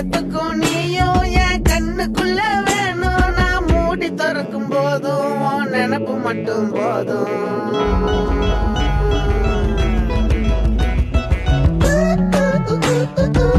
காலத்துக்கும் நீயும் என் கண்ணுக்குள்ள வேணும். நான் மூடி திறக்கும் போதும் நினப்பு மட்டும் போதும்.